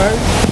first.